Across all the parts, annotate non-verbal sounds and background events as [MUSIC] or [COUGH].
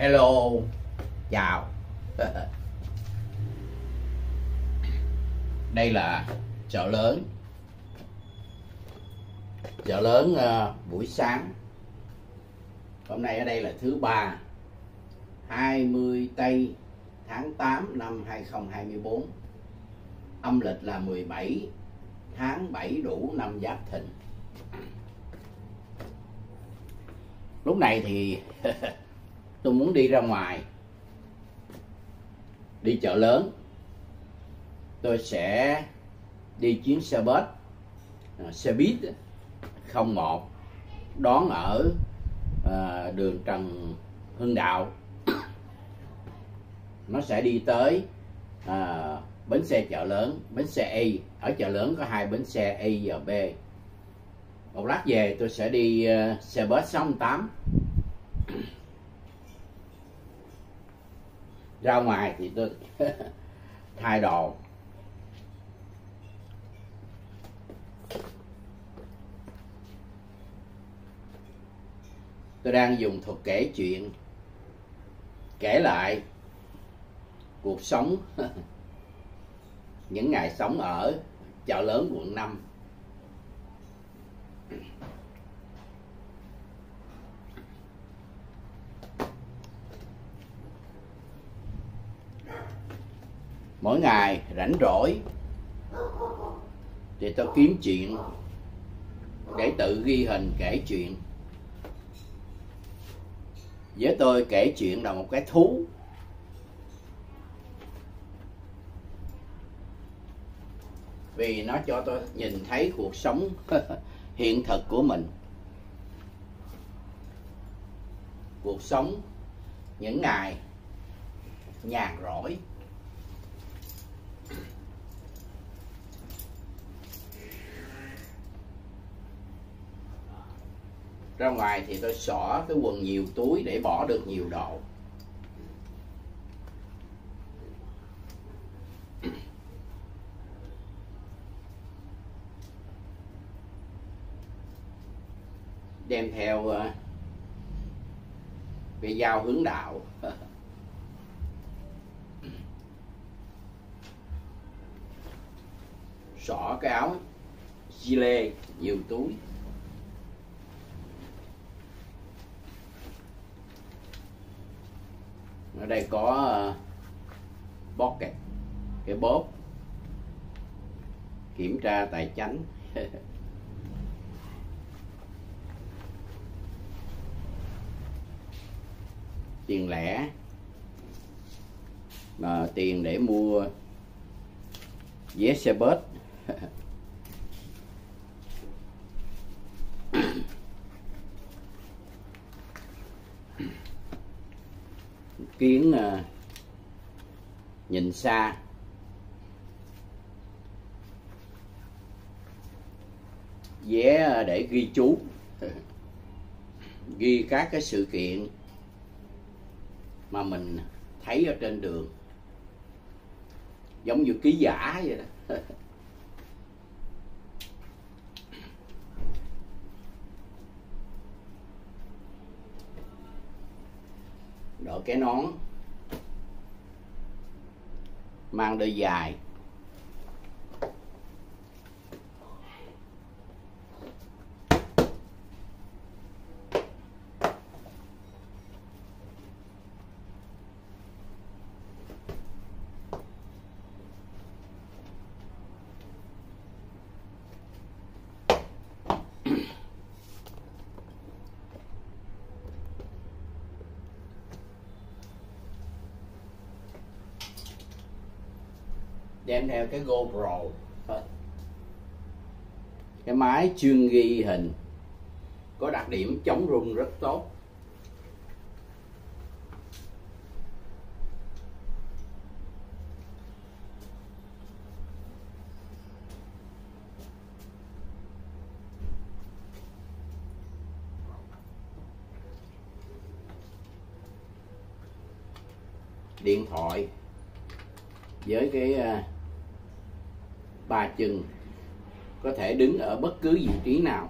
hello. Chào. Đây là chợ lớn. Chợ lớn uh, buổi sáng. Hôm nay ở đây là thứ ba 20 tây tháng 8 năm 2024 âm lịch là 17 tháng 7 đủ năm Giáp Thìn. Lúc này thì [LAUGHS] tôi muốn đi ra ngoài. Đi chợ lớn. Tôi sẽ đi chuyến xe bus. À, xe buýt 01 đón ở à, đường Trần Hưng Đạo. Nó sẽ đi tới à, bến xe chợ lớn bến xe A. Ở chợ lớn có hai bến xe A và B. Một lát về tôi sẽ đi uh, xe bus 68 ra ngoài thì tôi [LAUGHS] thay đồ. Tôi đang dùng thuật kể chuyện, kể lại cuộc sống, [LAUGHS] những ngày sống ở chợ lớn quận 5 mỗi ngày rảnh rỗi thì tôi kiếm chuyện để tự ghi hình kể chuyện. Với tôi kể chuyện là một cái thú. Vì nó cho tôi nhìn thấy cuộc sống [LAUGHS] hiện thực của mình. Cuộc sống những ngày nhàn rỗi. Ra ngoài thì tôi xỏ cái quần nhiều túi để bỏ được nhiều đồ đem theo ờ, uh, cái dao hướng đạo. [LAUGHS] Xỏ cái áo gilet nhiều túi. Ở đây có ờ, pocket, cái bóp. Kiểm tra tài chánh. [LAUGHS] Tiền lẻ. Mà tiền để mua vé xe bus. [LAUGHS] kiến à, nhìn xa. Vé à, để ghi chú. [LAUGHS] Ghi các cái sự kiện mà mình thấy ở trên đường. Giống như ký giả vậy đó. [LAUGHS] đội cái nón. Mang đôi dài theo cái GoPro. Cái máy chuyên ghi hình có đặc điểm chống rung rất tốt điện thoại với cái uh, ba chân có thể đứng ở bất cứ vị trí nào.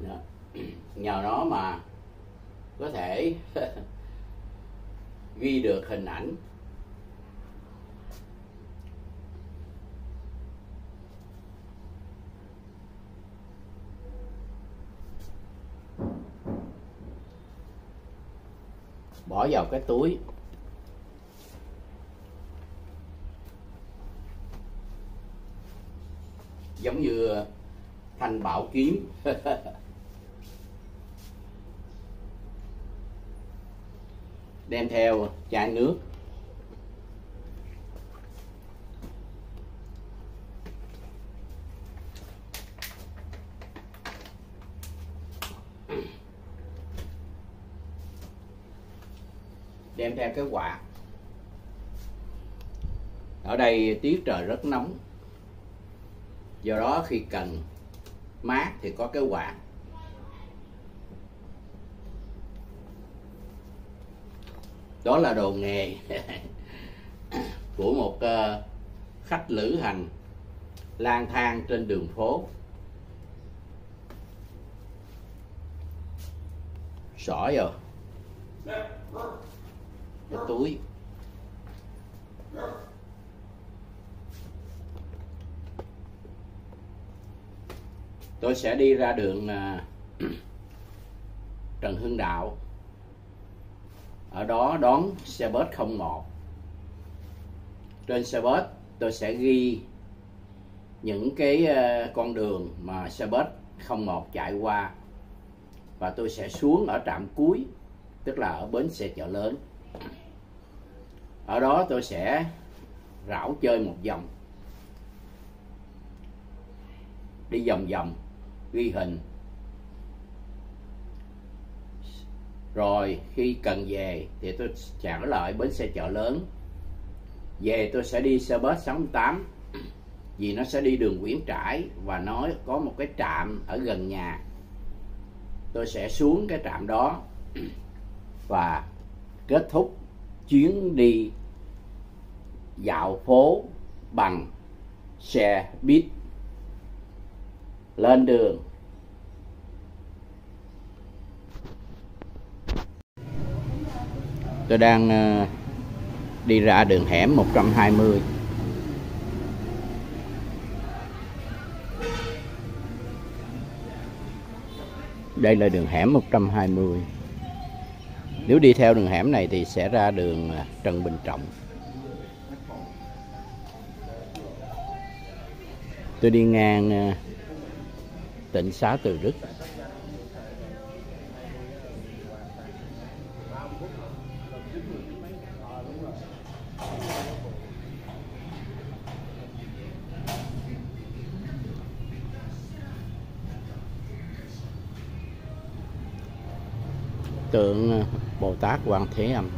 Dạ. Đó. nhờ nó mà có thể [LAUGHS] ghi được hình ảnh. Bỏ vào cái túi. Giống như ờ, thanh bảo kiếm. [LAUGHS] Đem theo chai nước. Đem theo cái quạt. Ở đây tiết trời rất nóng do đó khi cần mát thì có cái quạt đó là đồ nghề [LAUGHS] của một ờ, khách lữ hành lang thang trên đường phố. Sỏi rồi. Cái túi. Tôi sẽ đi ra đường à, [CLEARS THROAT] Trần Hưng Đạo. Ở đó đón xe bus 01 trên xe bus, tôi sẽ ghi những cái à, con đường mà xe bus 01 chạy qua. Và tôi sẽ xuống ở trạm cuối, tức là ở bến xe chợ lớn. Ở đó tôi sẽ rảo chơi một vòng. Đi vòng vòng ghi hình. Rồi, khi cần về thì tôi trả lại bến xe chợ lớn. Về tôi sẽ đi xe bus 68 vì nó sẽ đi đường Nguyễn Trãi và nó có một cái trạm ở gần nhà. Tôi sẽ xuống cái trạm đó [CLEARS THROAT] và kết thúc chuyến đi dạo phố bằng xe buýt lên đường. Tôi đang ờ, đi ra đường hẻm 120 đây là đường hẻm 120 nếu đi theo đường hẻm này thì sẽ ra đường ờ, Trần Bình Trọng. Tôi đi ngang ờ, tịnh tỉnh xá Từ Đức. Tượng Bồ Tát Quan Thế Âm.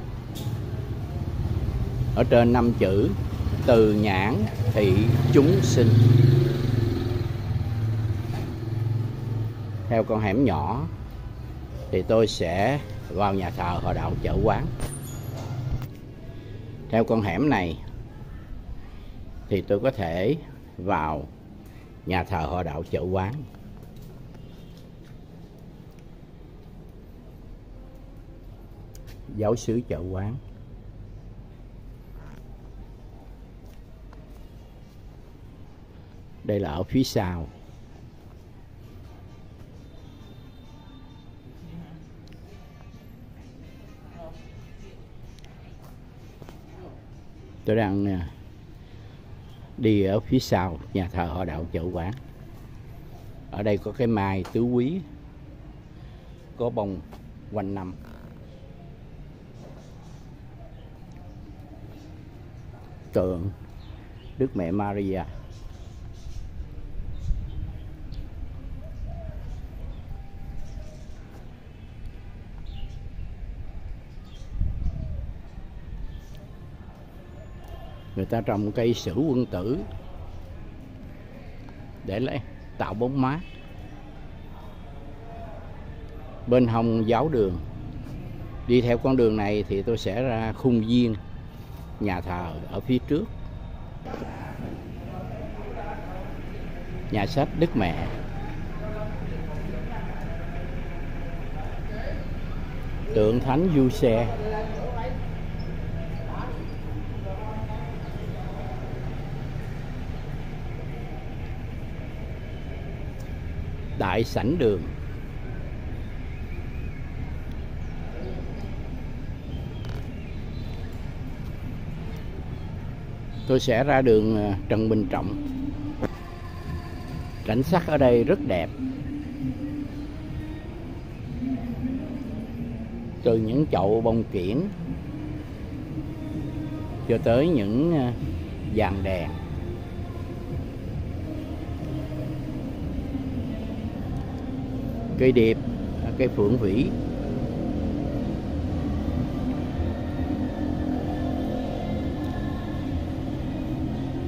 Ở trên năm chữ, từ nhãn thị chúng sinh. Theo con hẻm nhỏ, thì tôi sẽ vào nhà thờ họ đạo chợ quán. Theo con hẻm này, thì tôi có thể vào nhà thờ họ đạo chợ quán. Giáo sứ chợ quán. Đây là ở phía sau. Tôi đang à, đi ở phía sau nhà thờ họ đạo chợ quán ở đây có cái mai tứ quý, có bông quanh năm. Tượng Đức Mẹ Maria. người ta trồng cây sử quân tử để lấy, tạo bóng mát. Bên hông giáo đường. Đi theo con đường này thì tôi sẽ ra khung viên, nhà thờ ở phía trước. Nhà sách đức mẹ. Tượng thánh du xe. Tại sảnh đường. Tôi sẽ ra đường à, Trần Bình Trọng. Cảnh sắc ở đây rất đẹp. Từ những chậu bông kiển cho tới những à, dàn đèn. Cây điệp à, cây phượng vĩ.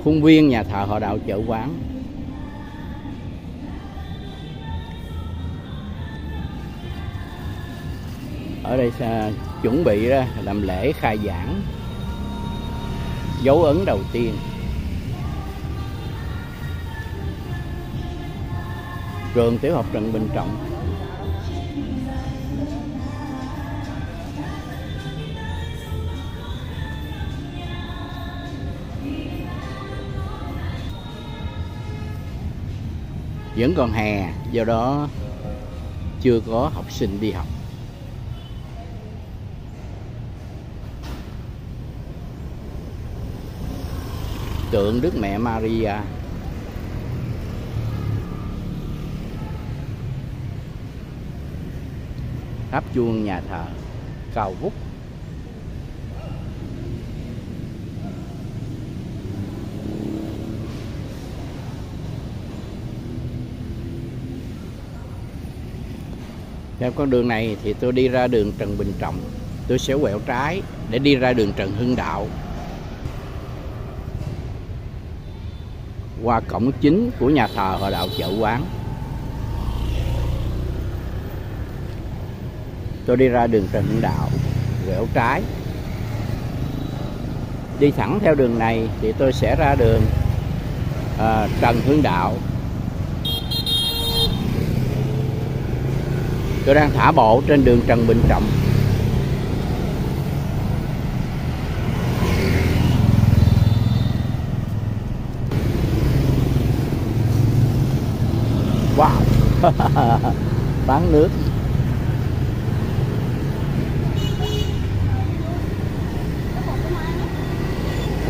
Khuôn viên nhà thờ họ đạo chợ quán. Ở đây à, chuẩn bị làm lễ khai giảng. Dấu ấn đầu tiên. Trường tiểu học Trần Bình Trọng. Vẫn còn hè, do đó chưa có học sinh đi học. Tượng Đức Mẹ Maria. Tháp chuông nhà thờ cao vút. Theo con đường này thì tôi đi ra đường Trần Bình Trọng. Tôi sẽ quẹo trái để đi ra đường Trần Hưng Đạo. Qua cổng chính của nhà thờ Hòa đạo chợ quán. Tôi đi ra đường Trần Hưng Đạo quẹo trái. Đi thẳng theo đường này thì tôi sẽ ra đường à, Trần Hưng Đạo. Tôi đang thả bộ trên đường Trần Bình Trọng. Wow. [LAUGHS] Bán nước.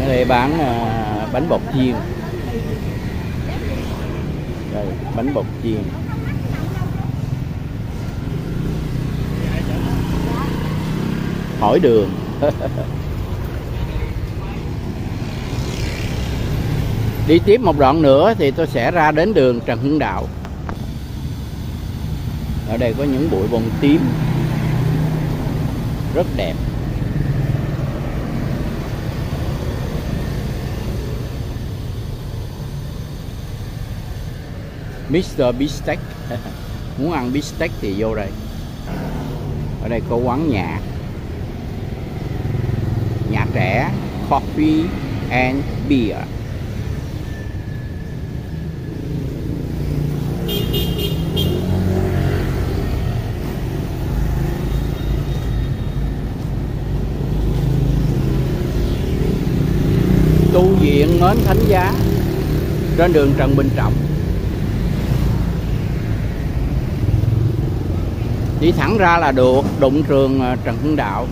Ở đây bán à, bánh bột chiên. Đây, bánh bột chiên. Hỏi đường. Đi tiếp một đoạn nữa thì tôi sẽ ra đến đường Trần Hưng Đạo. Ở đây có những bụi bông tím. Rất đẹp. Mr. Bistec. [LAUGHS] Muốn ăn bistec thì vô đây. Ở đây có quán nhạc rẻ, coffee and beer. Tu viện mến thánh giá, trên đường Trần Bình Trọng. Đi thẳng ra là được đụng trường ờ, Trần Hưng Đạo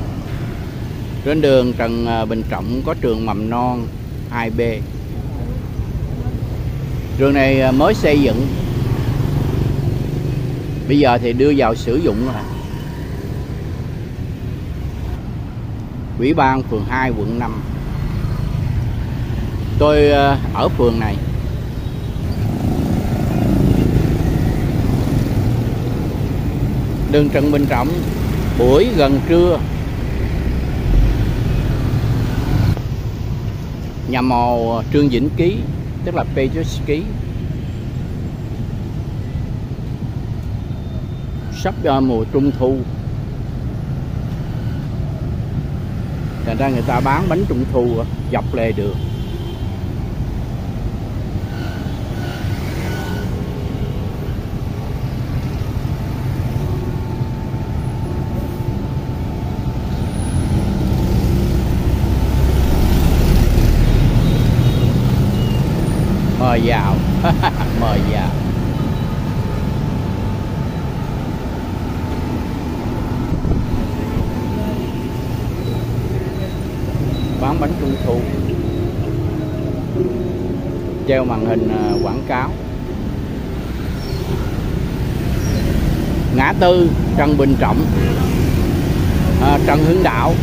trên đường Trần à, Bình Trọng có trường mầm non 2B trường này à, mới xây dựng. Bây giờ thì đưa vào sử dụng rồi. Ủy ban phường 2 quận 5 Tôi à, ở phường này. Đường Trần Bình Trọng buổi gần trưa. Nhà mồ ờ, Trương Vĩnh Ký tức là Petrus Ký sắp uh, mùa trung thu. Thành ra người ta bán bánh trung thu ờ, dọc lề đường. Mời vào. [LAUGHS] Mời vào. Bán bánh trung thu. Treo màn hình à, quảng cáo. Ngã tư Trần Bình Trọng. À, Trần Hưng Đạo.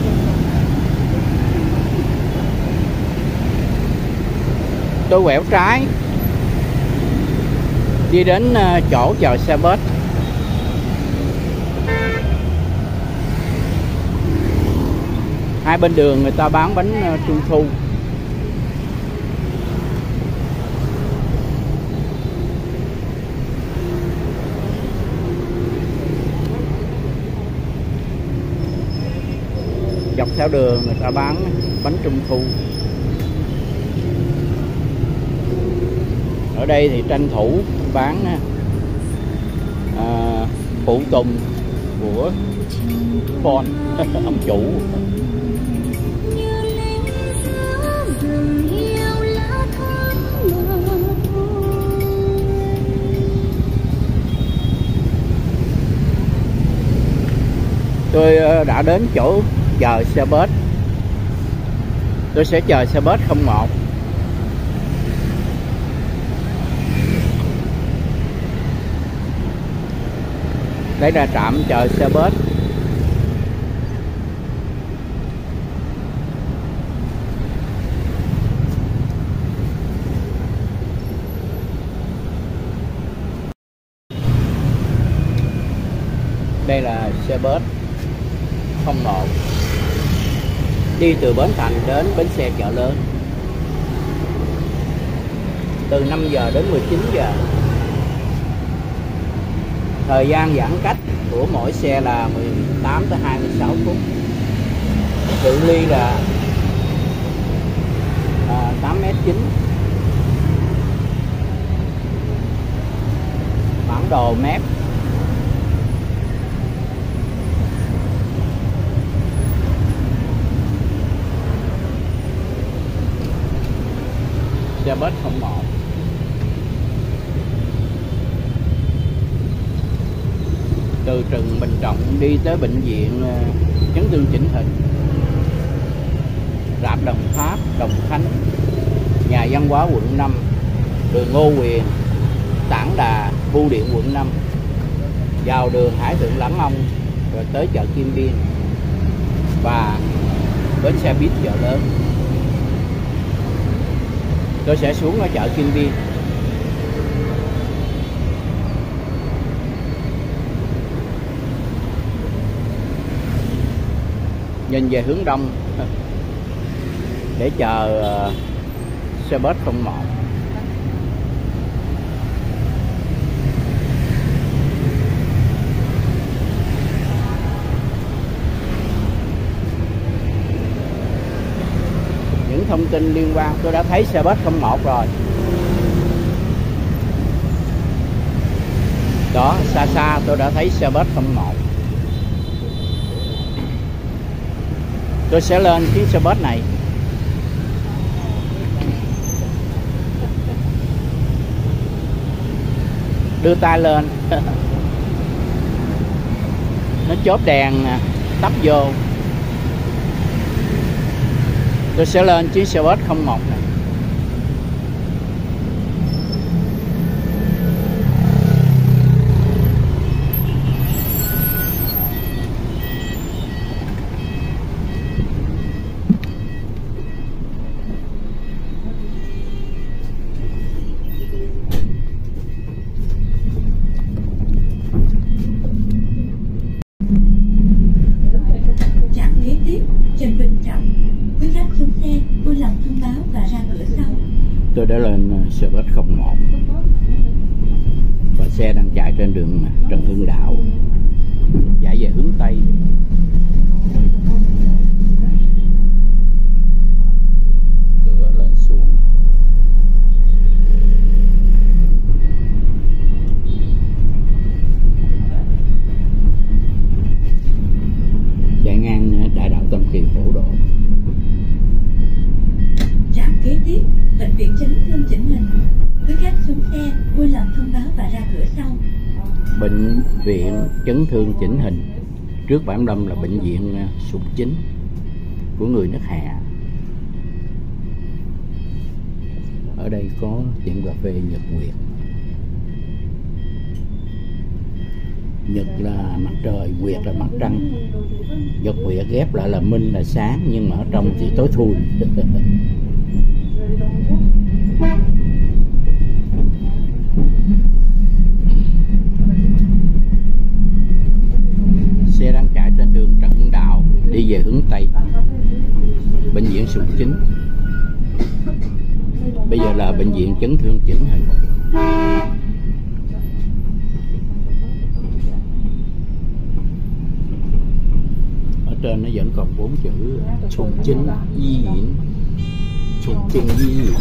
Tôi quẹo trái đi đến ờ, chỗ chờ xe bus. Hai bên đường người ta bán bánh ờ, trung thu. Dọc theo đường người ta bán bánh trung thu. Ở đây thì tranh thủ bán à, phụ tùng của con [LAUGHS] ông chủ. Tôi ờ, đã đến chỗ chờ xe bus. Tôi sẽ chờ xe bus 01 để ra trạm chờ xe bus. Đây là xe bus 01 đi từ Bến Thành đến bến xe chợ lớn từ 5 giờ đến 19 giờ thời gian giãn cách của mỗi xe là 18 tới 26 phút. Cự ly là à, 8 m 9 bản đồ mép. Xe bus 01 từ trường Bình Trọng đi tới bệnh viện à, chấn thương chỉnh hình. Rạp Đồng Tháp, Đồng Khánh nhà văn hóa quận 5 đường Ngô Quyền Tảng Đà, Bưu điện quận 5 vào đường Hải Thượng Lãng Ông rồi tới chợ Kim Biên. Và bến xe buýt chợ lớn. Tôi sẽ xuống ở chợ Kim Biên. Nhìn về hướng đông. Để chờ ờ, xe bus 01 những thông tin liên quan, tôi đã thấy xe bus 01 rồi. Đó, xa xa tôi đã thấy xe bus 01 tôi sẽ lên chuyến xe bus này. Đưa tay lên. [LAUGHS] Nó chốt đèn tắp vô. Tôi sẽ lên chuyến xe bus 01 này trước bản lâm là bệnh viện à, sụp chính của người nước hạ ở đây có tiệm cà phê nhật nguyệt. Nhật là mặt trời, nguyệt là mặt trăng. Nhật nguyệt ghép lại là minh là sáng, nhưng mà ở trong thì tối thui. [LAUGHS] diện chấn thương chỉnh hình. Ở trên nó vẫn còn bốn chữ Sụt Chính Di Viện Sụt Chính Di Viện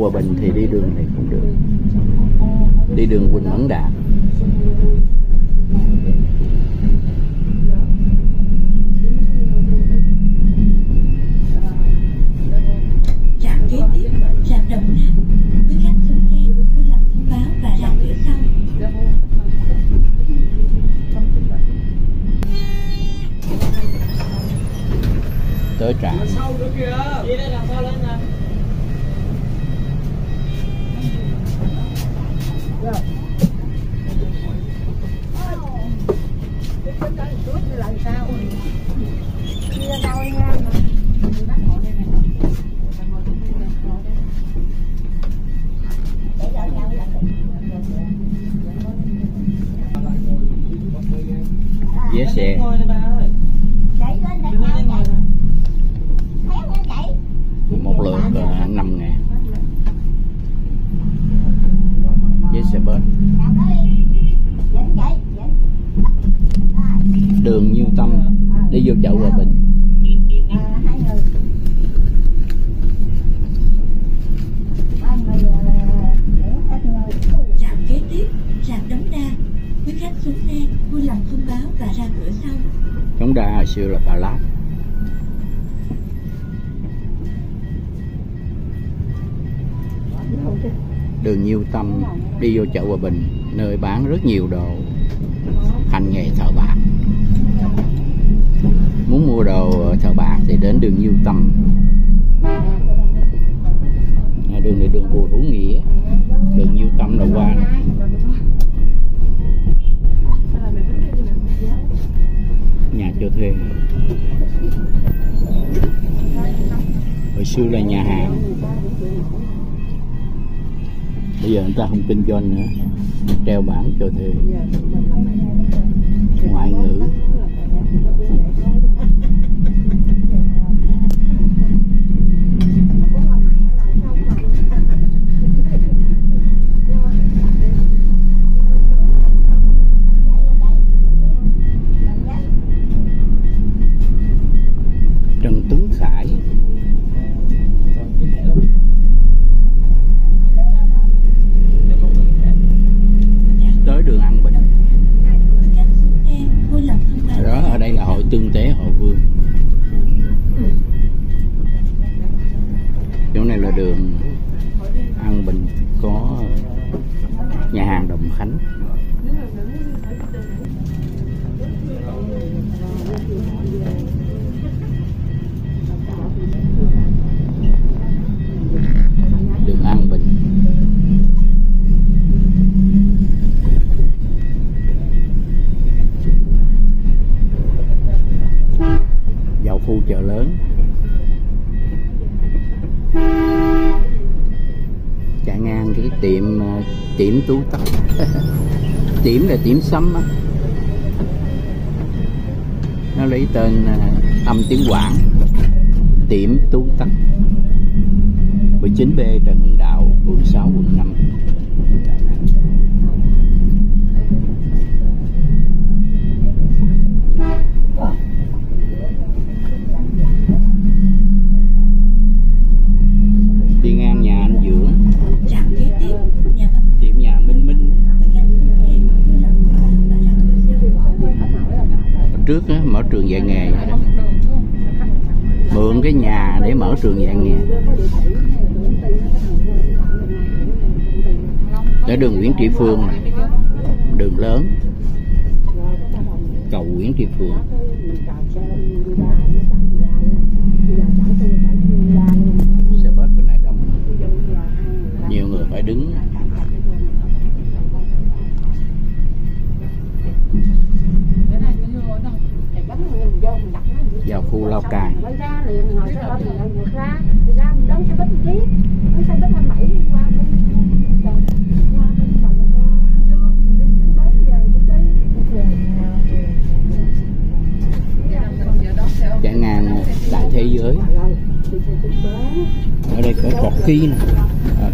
Hòa Bình thì đi đường này cũng được. Đi đường Quỳnh Mẫn Đạt Trạm. Kế vé chợ Hòa Bình Trạm kế tiếp, trạm Đống Đa. Quý khách xuống xe vui lòng thông báo và ra cửa sau. Đống đa hồi xưa là Bà Láp đường Nhiêu Tâm đi vô chợ Hòa Bình nơi bán rất nhiều đồ mua đồ ờ, chợ bạc thì đến đường Nhiêu Tâm đường này đường Bùi Hữu Nghĩa. Đường Nhiêu Tâm là qua nhà cho thuê. Hồi xưa là nhà hàng. Bây giờ người ta không kinh doanh nữa. Treo bảng cho thuê. Ngoại ngữ. Tiệm trước á, mở trường dạy nghề. Mượn cái nhà để mở trường dạy nghề. Ở đường Nguyễn Trị Phương này, đường lớn. Cầu Nguyễn Trị Phương. Xe bus bên này đông. Nhiều người phải đứng. Cũng đi chạy ngàn đại thế giới ở đây có cọt ký nè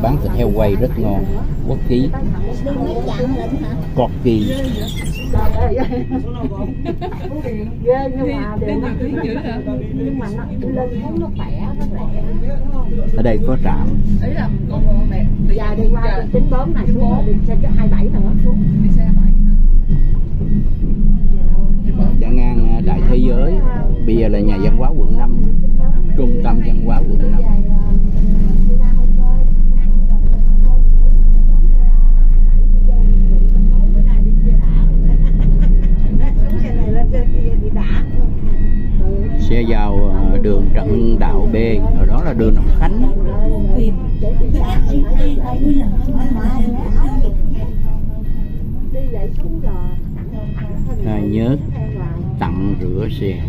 bán thịt heo quay rất ngon, quốc ký. Cọt kỳ. Ở đây có trạm. Đi qua chín bốn này xuống đi xe hai bảy nữa xuống đi xe bảy chạy ngang ờ, đại thế giới. Bây giờ là nhà văn hóa quận 5 trung tâm văn hóa quận 5 xe vào ờ, đường Trần Đạo B ở đó là đường Đồng Khánh. À, nhớ tặng rửa xe.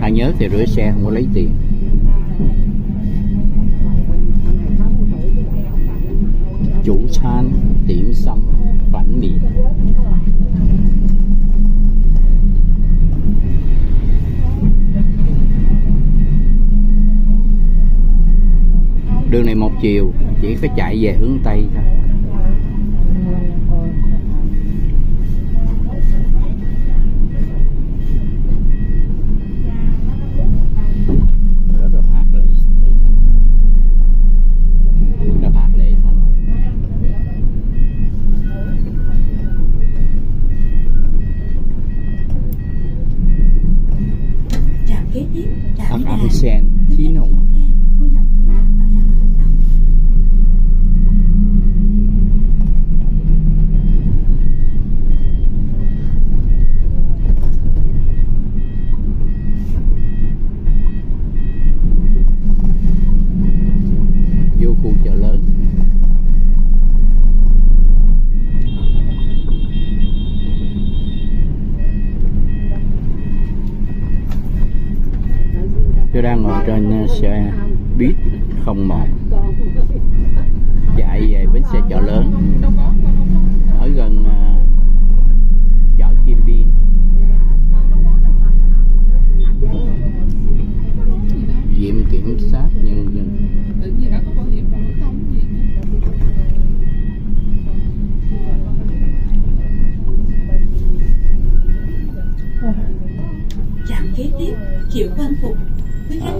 À, nhớ thì rửa xe không có lấy tiền. Chủ san tiệm xăm bánh mì đường này một chiều chỉ có chạy về hướng tây thôi.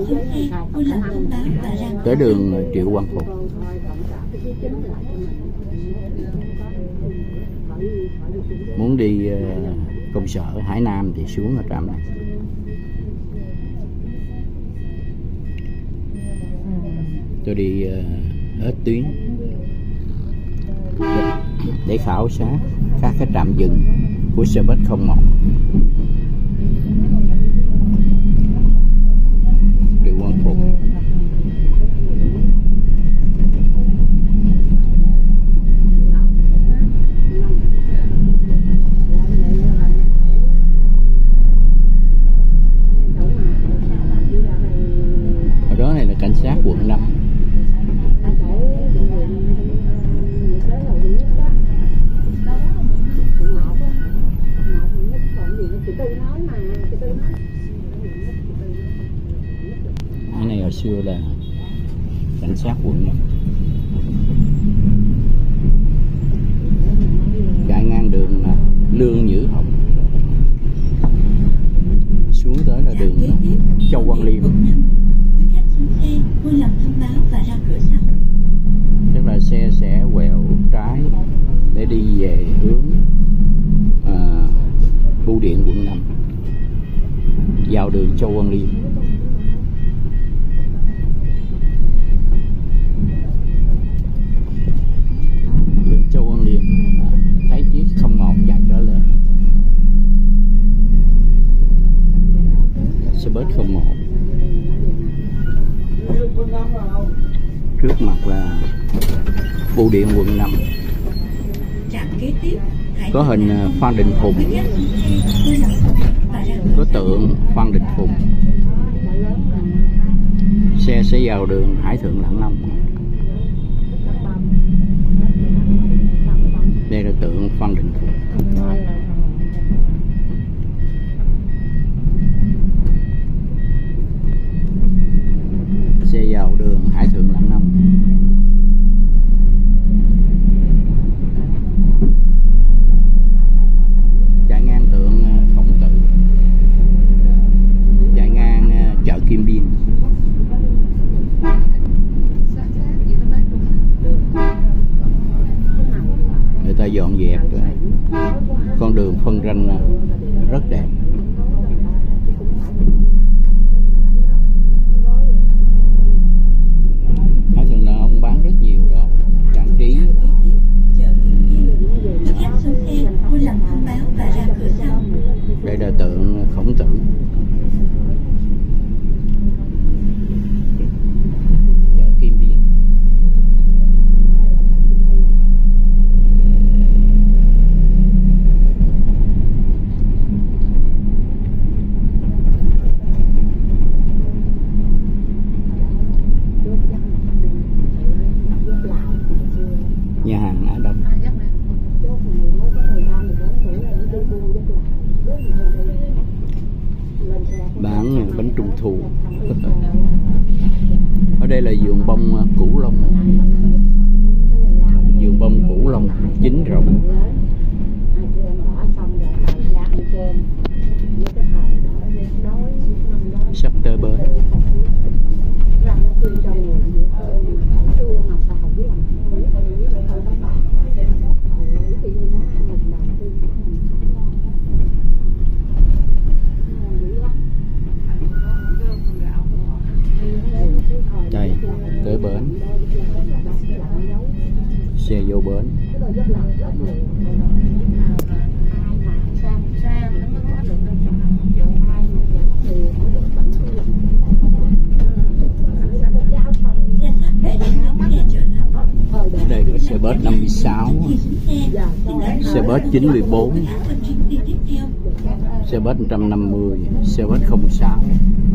Với và ra tới đường Triệu Quang Phục. Muốn đi ờ, công sở Hải Nam thì xuống ở trạm này. Tôi đi ờ, hết tuyến. Để khảo sát các cái trạm dừng của xe buýt 01 có hình à, Phan Đình Phùng. có ừ. tượng Phan Đình Phùng. Xe sẽ vào đường Hải Thượng Lạng Long. Đây là tượng Phan Đình Phùng. Xe vào đường Hải Thượng ranh à, rất đẹp. 914 xe bus 150 xe bus 06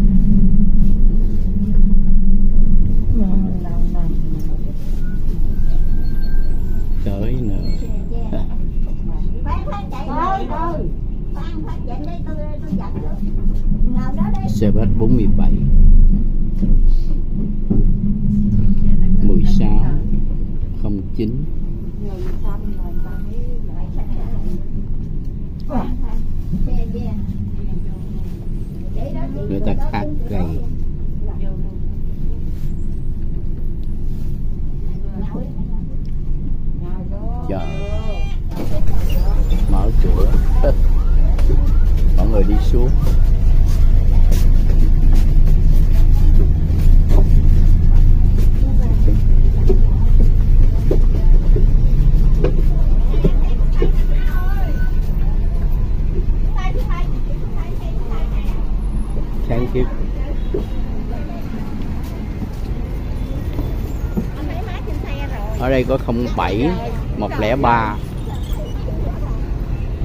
ở đây có 07 103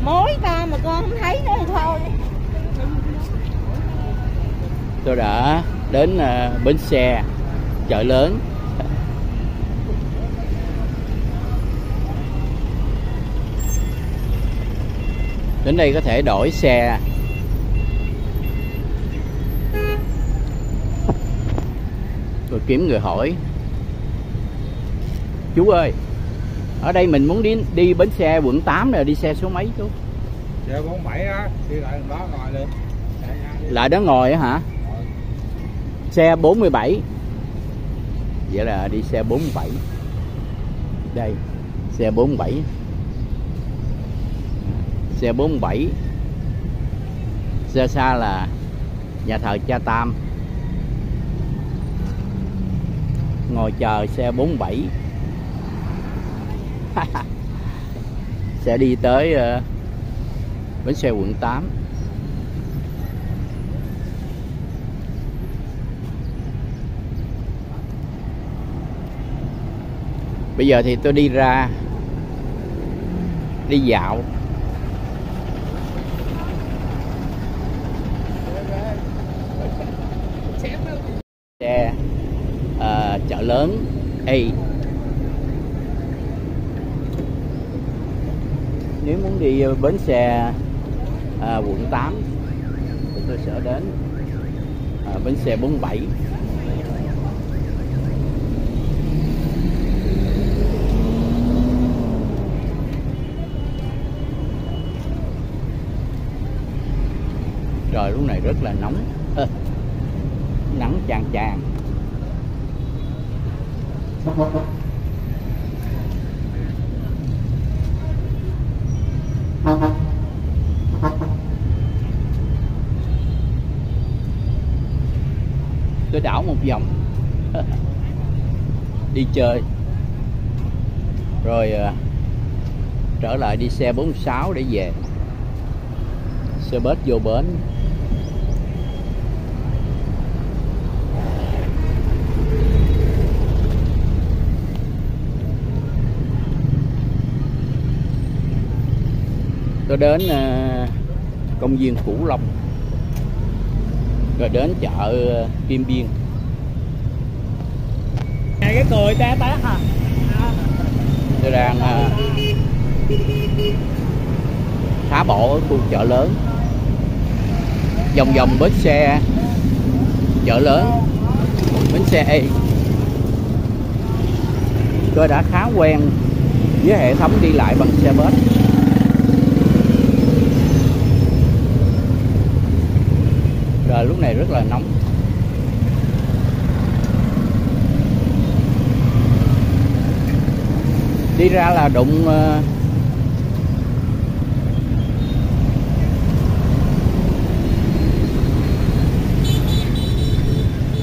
mối ta mà con không thấy nữa thì thôi. Tôi đã đến ờ, bến xe chợ lớn. Đến đây có thể đổi xe. Tôi kiếm người hỏi chú ơi ở đây mình muốn đi đi bến xe quận 8 rồi đi xe số mấy chú? Giờ 47 á, đi lại đó ngồi đi. lại đó ngồi hả? Xe 47 vậy là đi xe 47 đây xe 47 xe 47 xa xa là nhà thờ cha Tam. Ngồi chờ xe 47 [LAUGHS] sẽ đi tới ờ, bến xe quận 8 bây giờ thì tôi đi ra đi dạo. Xe uh, chợ lớn A. nếu muốn đi ờ, bến xe à, quận 8 thì tôi sẽ đến à, bến xe 47 trời lúc này rất là nóng. Ơ, nắng chang chang. Tôi đảo một vòng. [LAUGHS] Đi chơi. Rồi à, trở lại đi xe 46 để về. Xe bus vô bến. Tôi đến à, công viên Cửu Long. Rồi đến chợ à, Kim Biên. Cái cười té té hả? tôi đang à, thả bộ ở khu chợ lớn. Vòng vòng bến xe chợ lớn bến xe tôi đã khá quen với hệ thống đi lại bằng xe bus là lúc này rất là nóng. Đi ra là đụng ờ,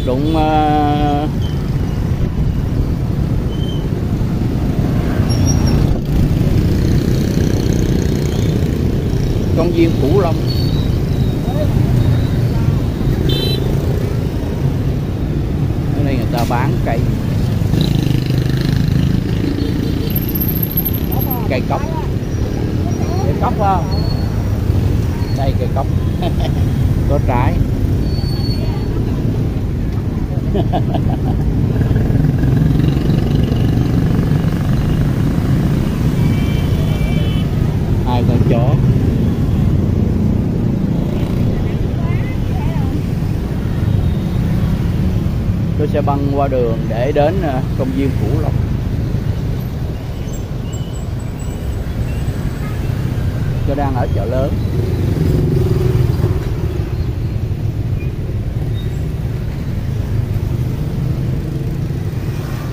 đụng ờ, công viên Cửu Long ở đây người ta bán cây. Cây cốc cây cốc không? Đây cây cốc [LAUGHS] có trái [LAUGHS] hai con chó tôi sẽ băng qua đường để đến ờ, công viên Cửu Long. Tôi đang ở chợ lớn.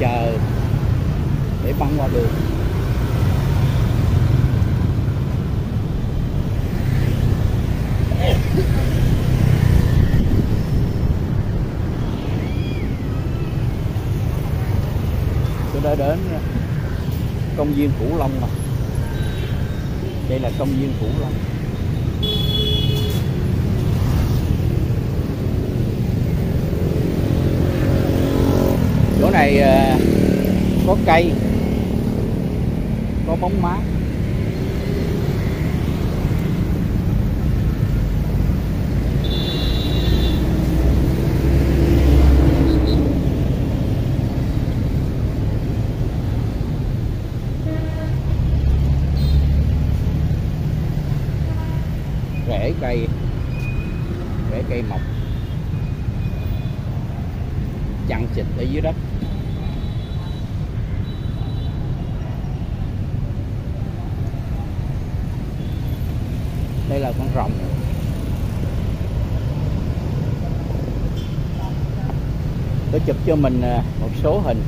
Chờ để băng qua đường tôi đã đến công viên Cửu Long mà. Đây là công viên Cửu Long. Chỗ này ờ, có cây, có bóng mát rễ cây rễ cây mọc chằng chịt ở dưới đất đây là con rồng. Có chụp cho mình à, một số hình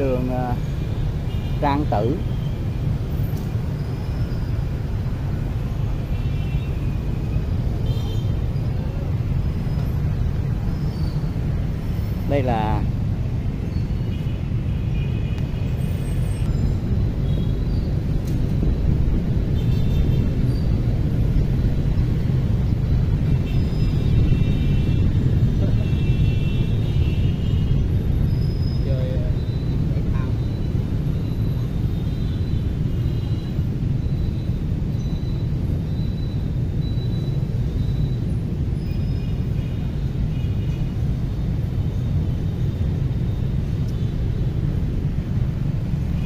đường à, Trang Tử đây là chơi ờ, thể thao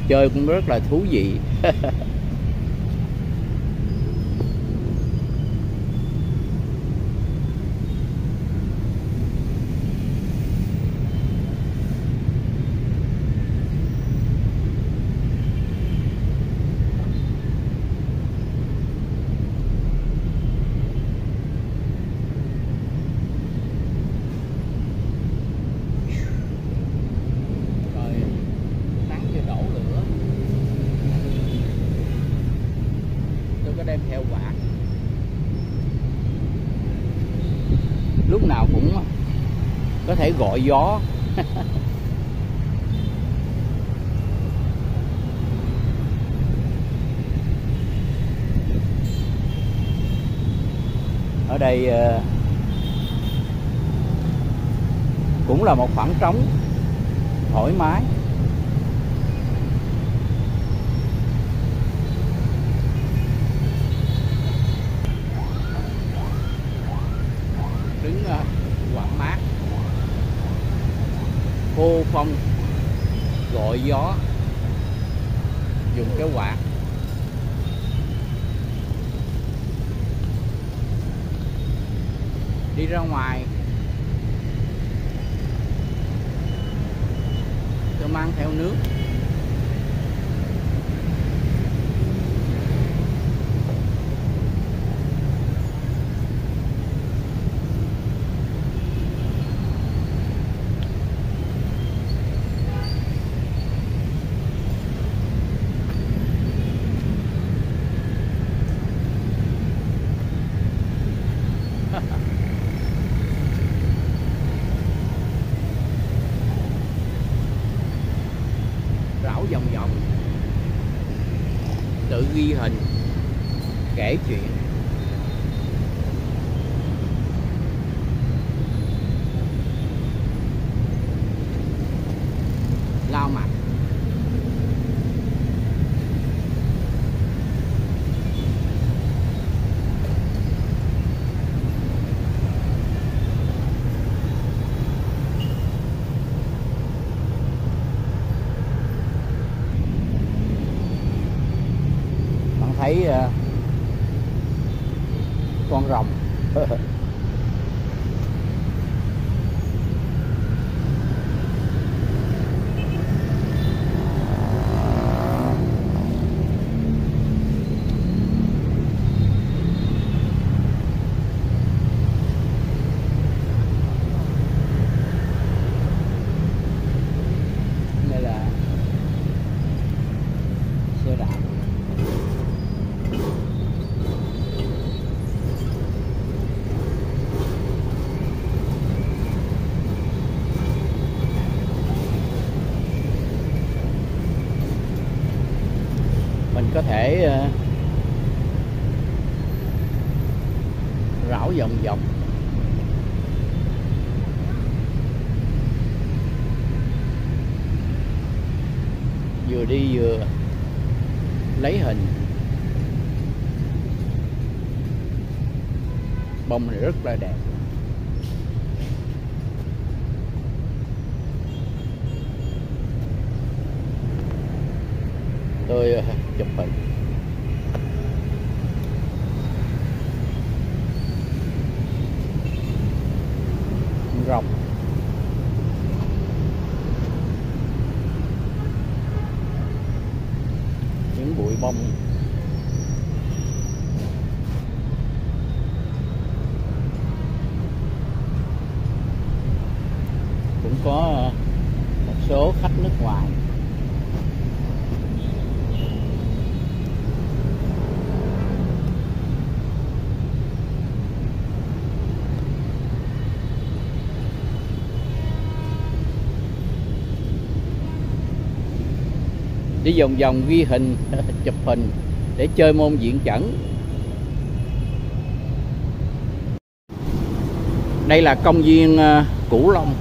chơi cũng rất là thú vị [LAUGHS] rồi nắng chưa đổ lửa tôi có đem theo quả. lúc nào cũng có thể gọi gió [LAUGHS] ở đây ờ, cũng là một khoảng trống thoải mái phong gọi gió dùng cái quạt. Đi ra ngoài. Tôi mang theo nước rảo vòng vòng tự ghi hình kể chuyện lao mặt Ờ, con rồng đây là xe đạp mình có thể ờ, rảo vòng vòng vừa đi vừa lấy hình bông này rất là đẹp tôi ờ, chụp hình rồng những bụi bông cũng có ờ, một số khách nước ngoài đi vòng vòng ghi hình, [LAUGHS] chụp hình để chơi môn diện chẩn. Đây là công viên ờ, Cửu Long.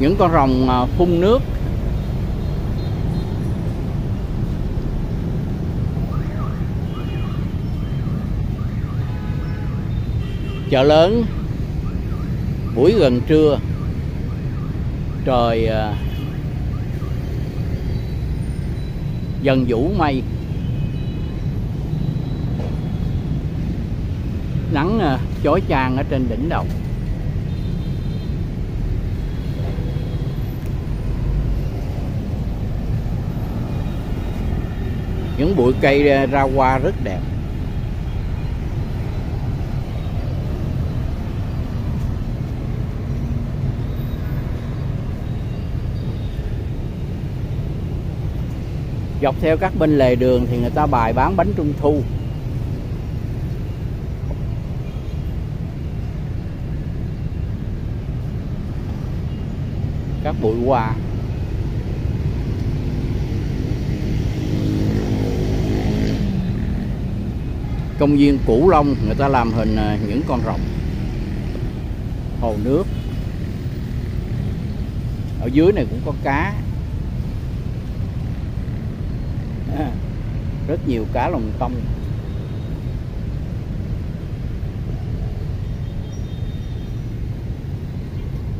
Những con rồng ờ, phun nước. Chợ lớn, buổi gần trưa trời ờ, dần vũ mây. Nắng ờ, chói chang ở trên đỉnh đầu. Những bụi cây ờ, ra hoa rất đẹp. Dọc theo các bên lề đường thì người ta bài bán bánh trung thu. Các bụi hoa. Công viên Cửu Long, người ta làm hình à, những con rồng. Hồ nước. Ở dưới này cũng có cá À, rất nhiều cá lồng tông.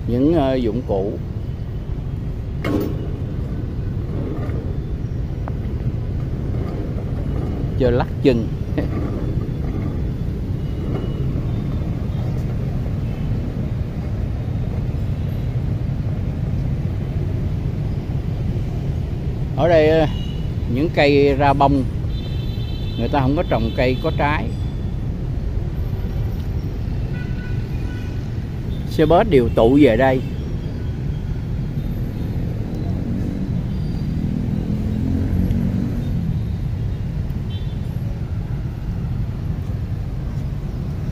Những uh, dụng cụ. Cho lắc chân. Ở đây ờ, những cây ra bông người ta không có trồng cây, có trái. Xe bớt đều tụ về đây.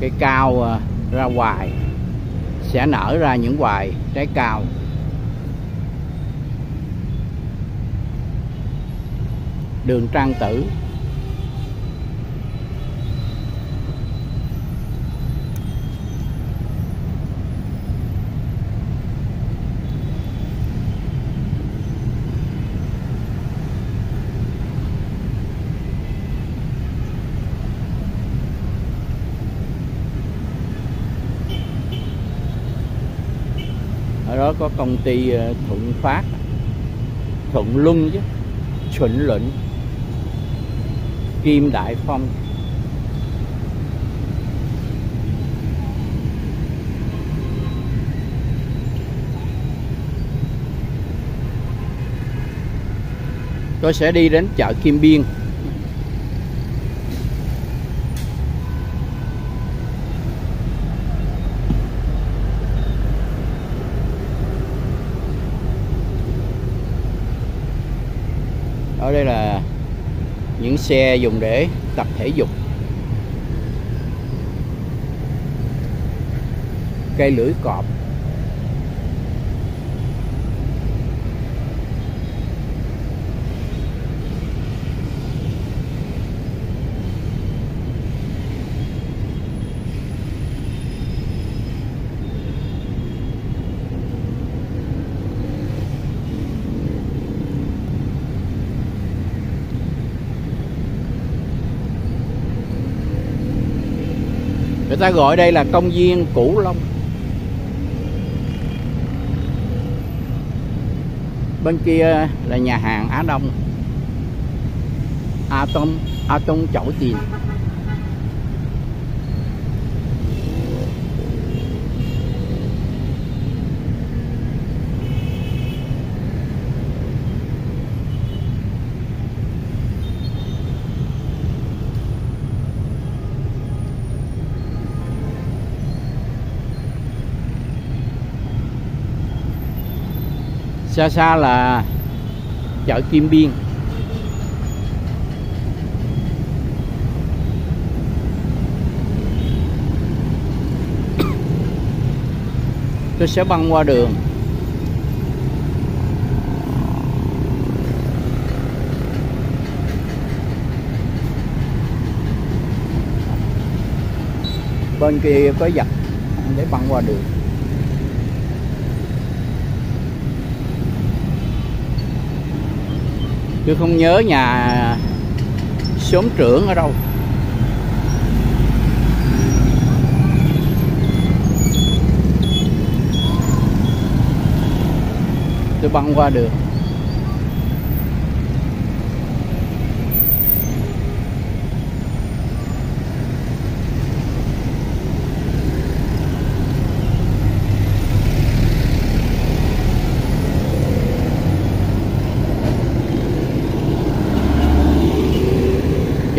Cây cao à, ra hoài. Sẽ nở ra những hoài trái cao. Đường Trang Tử ở đó có công ty ờ, Thuận Phát, Thuận Luân chứ Chuẩn Luận Kim Đại Phong. Tôi sẽ đi đến chợ Kim Biên ở đây là những xe dùng để tập thể dục. Cây lưỡi cọp. Ta gọi đây là công viên Cửu Long. Bên kia là nhà hàng Á Đông. Atom, Atom A chậu tiền. Xa xa là chợ Kim Biên. Tôi sẽ băng qua đường. Bên kia có giặt, để băng qua đường. Tôi không nhớ nhà xóm trưởng ở đâu. Tôi băng qua được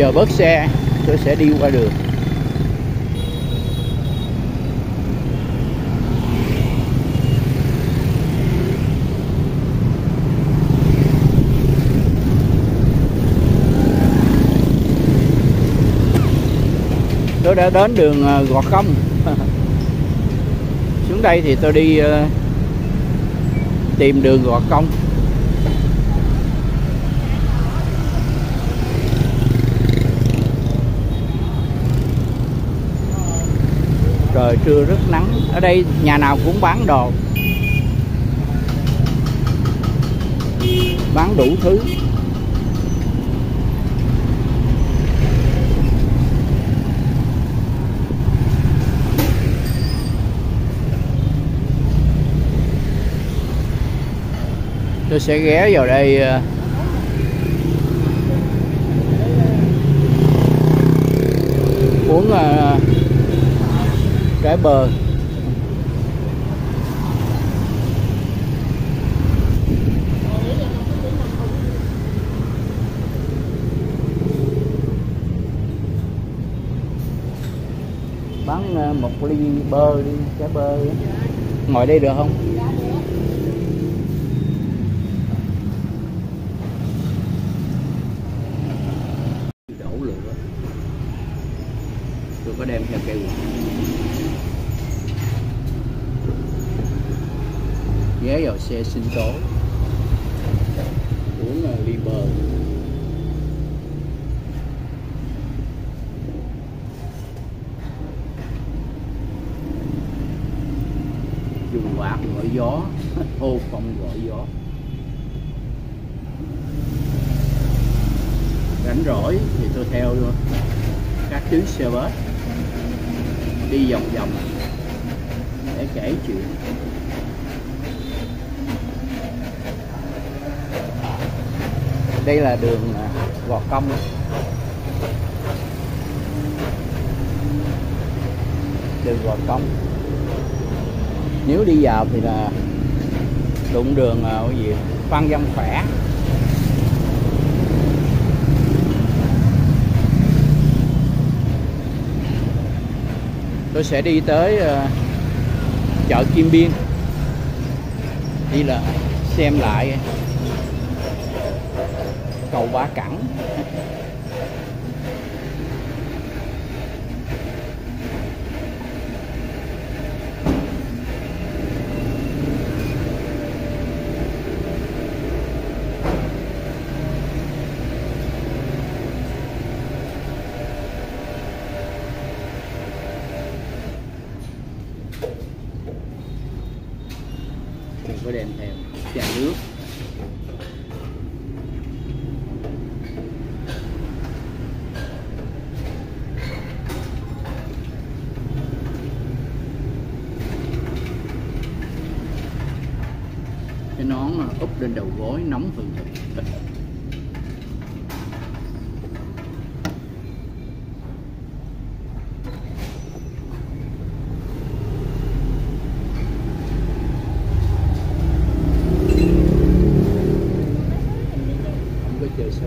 chờ bớt xe, tôi sẽ đi qua đường. Tôi đã đến đường ờ, Gò Công. [LAUGHS] Xuống đây thì tôi đi ờ, tìm đường Gò Công. Trời trưa rất nắng. Ở đây nhà nào cũng bán đồ. Bán đủ thứ. Tôi sẽ ghé vào đây ờ, uống uh, cái bơ bán ờ, một ly bơ đi trái bơ ngồi đây được không đổ lửa tôi có đem theo cây quạt sinh tố. Uống là ly bờ, dùng quạt gọi gió [LAUGHS] hô phong gọi gió. Rảnh rỗi thì tôi theo luôn các tuyến xe bus đi vòng vòng để kể chuyện. Đây là đường à, Gò Công. Đường Gò Công. Nếu đi vào thì là đụng đường à, cái gì? Phan Văn Khỏe. Tôi sẽ đi tới à, chợ Kim Biên. Đi là xem lại cầu Ba Cẳng mình có đem theo trà nước cái nón úp lên đầu gối nóng hừng hực không có chơi số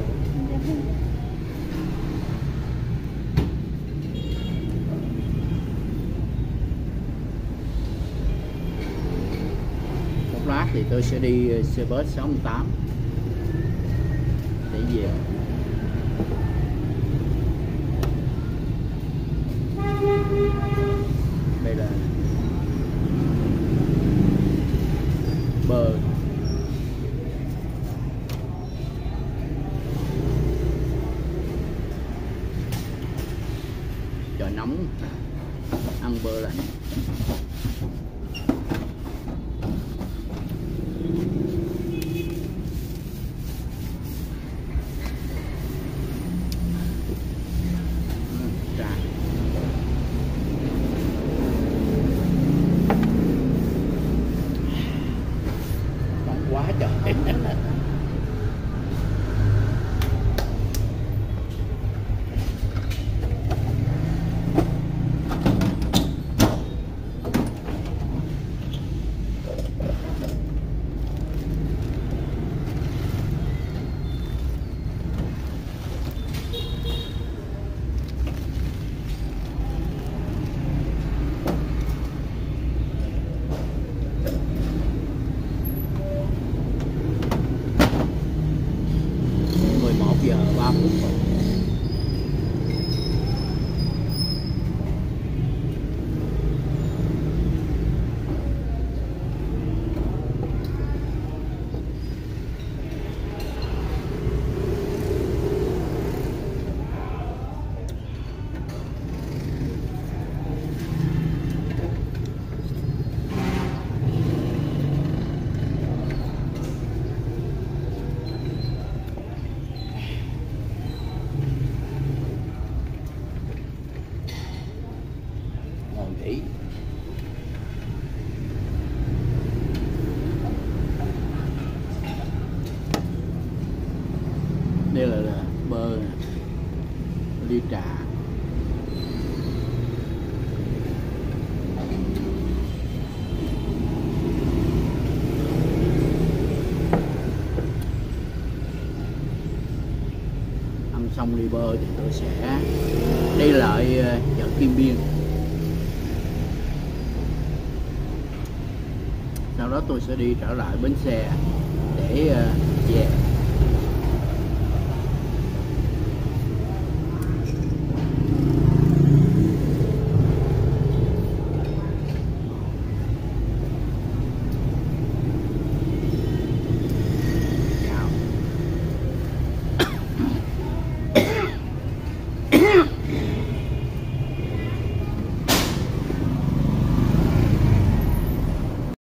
một lát thì tôi sẽ đi ờ, xe bus 68 bơ thì tôi sẽ ờ, đi lại ờ, chợ Kim Biên. Sau đó tôi sẽ đi trở lại bến xe để ờ,